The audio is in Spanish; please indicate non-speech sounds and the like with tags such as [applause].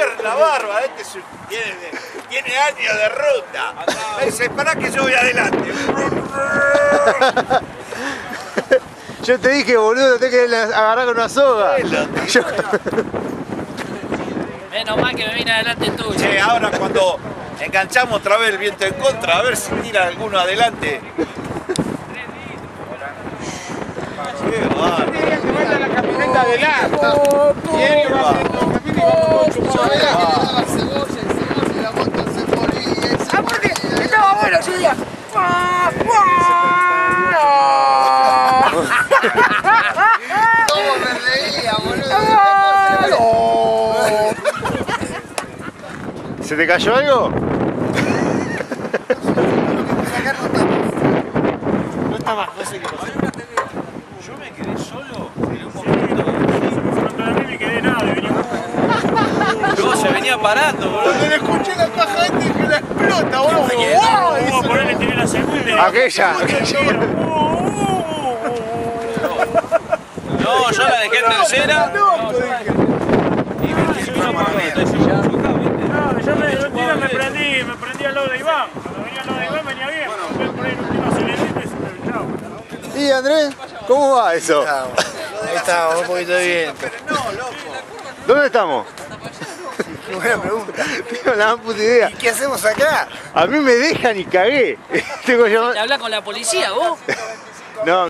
pierna barba, este es un- tiene, tiene años de ruta. Me dice, pará que yo voy adelante. Yo te dije, boludo, te que agarrar con una soga. Yo- Menos mal que me vine adelante tuyo. Che, ahora cuando enganchamos otra vez el viento en contra, a ver si tira alguno adelante. Qué bárbaro. la camioneta de lado. Y él va haciendo camino ¿Se te cayó algo? No está más, no sé qué pasó. Yo me quedé solo en un momento. Para mí me quedé nada, venía No, se venía parando, boludo. Cuando le escuché la caja este dije la explota, la segunda. Aquella. [laughs] No, yo la dejé en tercera. No, yo me, un tiro me prendí, me prendí al lado de Iván. Cuando venía al lado de Iván venía bien. Cuando fue por ahí el último acelerito y se me chao. ¿Y Andrés? ¿Cómo va eso? Ahí estamos, un poquito de viento. ¿Dónde estamos? Qué [laughs] buena pregunta. Tengo la más puta idea. ¿Y qué hacemos acá? A mí me dejan y cagué. [laughs] Tengo. ¿Te hablas con la policía vos? No.